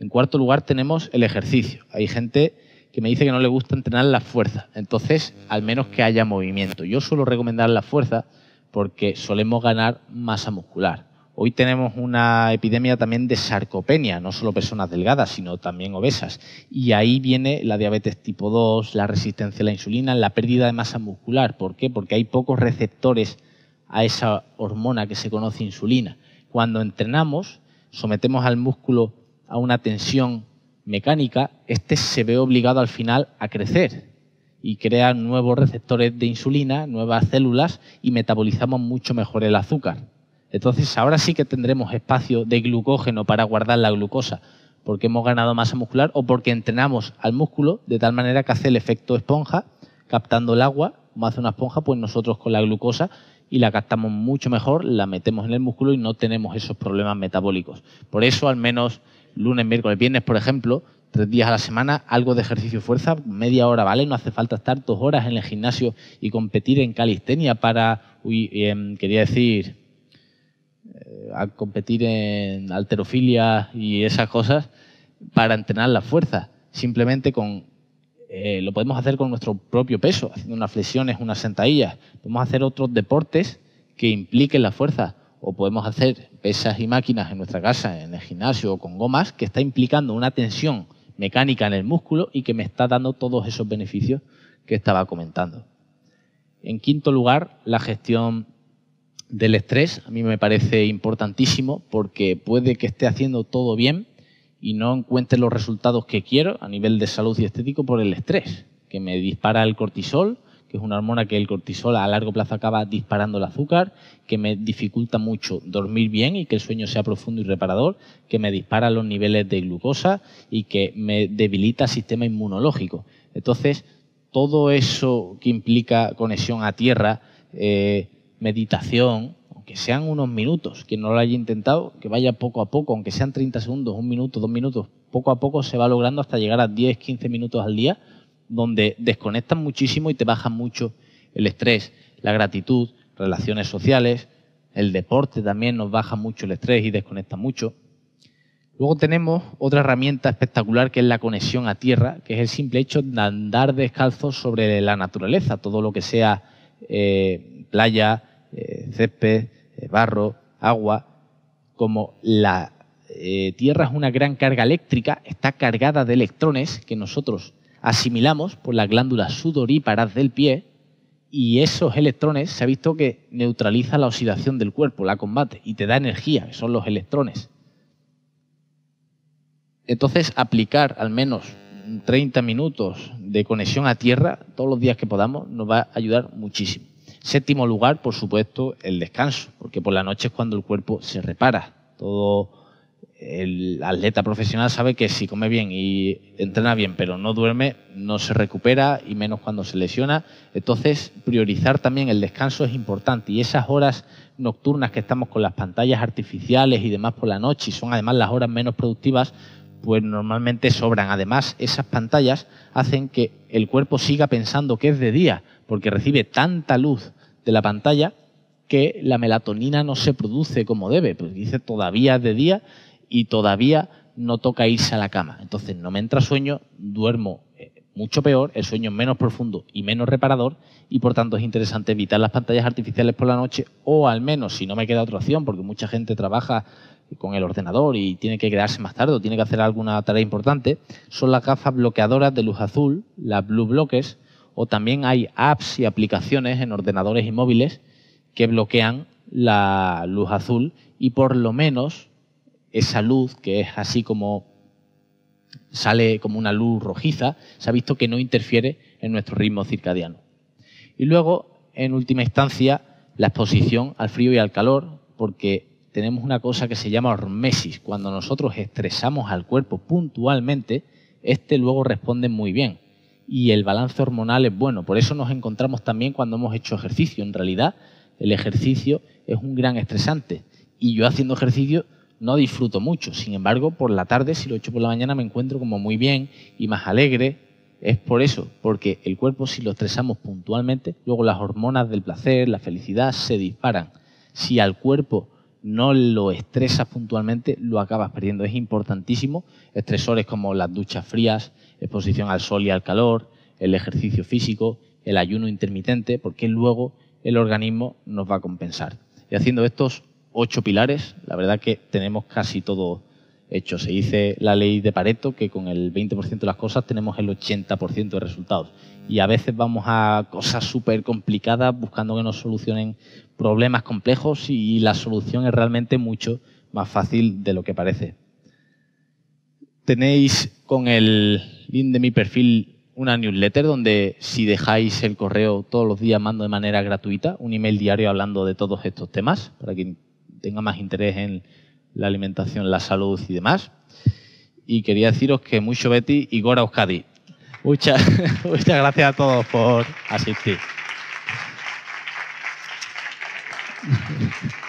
En cuarto lugar tenemos el ejercicio. Hay gente que me dice que no le gusta entrenar la fuerza. Entonces, al menos que haya movimiento. Yo suelo recomendar la fuerza porque solemos ganar masa muscular. Hoy tenemos una epidemia también de sarcopenia, no solo personas delgadas, sino también obesas. Y ahí viene la diabetes tipo 2, la resistencia a la insulina, la pérdida de masa muscular. ¿Por qué? Porque hay pocos receptores a esa hormona que se conoce insulina. Cuando entrenamos, sometemos al músculo a una tensión mecánica, este se ve obligado al final a crecer y crea nuevos receptores de insulina, nuevas células y metabolizamos mucho mejor el azúcar. Entonces ahora sí que tendremos espacio de glucógeno para guardar la glucosa, porque hemos ganado masa muscular o porque entrenamos al músculo de tal manera que hace el efecto esponja, captando el agua, como hace una esponja, pues nosotros con la glucosa y la captamos mucho mejor, la metemos en el músculo y no tenemos esos problemas metabólicos. Por eso al menos lunes, miércoles, viernes, por ejemplo, tres días a la semana, algo de ejercicio fuerza, media hora, ¿vale? No hace falta estar dos horas en el gimnasio y competir en calistenia para, em, quería decir, eh, a competir en alterofilia y esas cosas para entrenar la fuerza. Simplemente con eh, lo podemos hacer con nuestro propio peso, haciendo unas flexiones, unas sentadillas. Podemos hacer otros deportes que impliquen la fuerza. O podemos hacer pesas y máquinas en nuestra casa, en el gimnasio o con gomas, que está implicando una tensión mecánica en el músculo y que me está dando todos esos beneficios que estaba comentando. En quinto lugar, la gestión del estrés. A mí me parece importantísimo porque puede que esté haciendo todo bien y no encuentre los resultados que quiero a nivel de salud y estético por el estrés, que me dispara el cortisol, que es una hormona que el cortisol a largo plazo acaba disparando el azúcar, que me dificulta mucho dormir bien y que el sueño sea profundo y reparador, que me dispara los niveles de glucosa y que me debilita el sistema inmunológico. Entonces, todo eso que implica conexión a tierra, eh, meditación, aunque sean unos minutos, quien no lo haya intentado, que vaya poco a poco, aunque sean 30 segundos, un minuto, dos minutos, poco a poco se va logrando hasta llegar a 10, 15 minutos al día, donde desconectan muchísimo y te bajan mucho el estrés, la gratitud, relaciones sociales, el deporte también nos baja mucho el estrés y desconecta mucho. Luego tenemos otra herramienta espectacular que es la conexión a tierra, que es el simple hecho de andar descalzo sobre la naturaleza, todo lo que sea eh, playa, eh, césped, barro, agua. Como la tierra es una gran carga eléctrica, está cargada de electrones que nosotros asimilamos por las glándulas sudoríparas del pie y esos electrones se ha visto que neutraliza la oxidación del cuerpo, la combate y te da energía, que son los electrones. Entonces, aplicar al menos 30 minutos de conexión a tierra todos los días que podamos nos va a ayudar muchísimo. Séptimo lugar, por supuesto, el descanso, porque por la noche es cuando el cuerpo se repara. Todo el atleta profesional sabe que si come bien y entrena bien, pero no duerme, no se recupera y menos cuando se lesiona. Entonces, priorizar también el descanso es importante y esas horas nocturnas que estamos con las pantallas artificiales y demás por la noche y son además las horas menos productivas, pues normalmente sobran. Además, esas pantallas hacen que el cuerpo siga pensando que es de día, porque recibe tanta luz de la pantalla que la melatonina no se produce como debe. Pues dice todavía es de día y todavía no toca irse a la cama. Entonces no me entra sueño, duermo eh, mucho peor, el sueño es menos profundo y menos reparador y por tanto es interesante evitar las pantallas artificiales por la noche o al menos si no me queda otra opción porque mucha gente trabaja con el ordenador y tiene que quedarse más tarde o tiene que hacer alguna tarea importante, son las gafas bloqueadoras de luz azul, las Blue Bloques, o también hay apps y aplicaciones en ordenadores y móviles que bloquean la luz azul y por lo menos esa luz, que es así como sale como una luz rojiza, se ha visto que no interfiere en nuestro ritmo circadiano. Y luego, en última instancia, la exposición al frío y al calor, porque tenemos una cosa que se llama hormesis. Cuando nosotros estresamos al cuerpo puntualmente, este luego responde muy bien. Y el balance hormonal es bueno. Por eso nos encontramos también cuando hemos hecho ejercicio. En realidad, el ejercicio es un gran estresante. Y yo haciendo ejercicio no disfruto mucho. Sin embargo, por la tarde, si lo he hecho por la mañana, me encuentro como muy bien y más alegre. Es por eso, porque el cuerpo, si lo estresamos puntualmente, luego las hormonas del placer, la felicidad, se disparan. Si al cuerpo no lo estresas puntualmente, lo acabas perdiendo. Es importantísimo. Estresores como las duchas frías, exposición al sol y al calor, el ejercicio físico, el ayuno intermitente, porque luego el organismo nos va a compensar. Y haciendo estos ocho pilares, la verdad que tenemos casi todo hecho. Se dice la ley de Pareto que con el 20% de las cosas tenemos el 80% de resultados. Y a veces vamos a cosas súper complicadas buscando que nos solucionen problemas complejos y la solución es realmente mucho más fácil de lo que parece. Tenéis con el link de mi perfil una newsletter donde si dejáis el correo todos los días mando de manera gratuita un email diario hablando de todos estos temas para quien tenga más interés en la alimentación, la salud y demás. Y quería deciros que mucho Betty y Gora Euskadi. Muchas, [laughs] muchas gracias a todos por asistir. Obrigado. [laughs]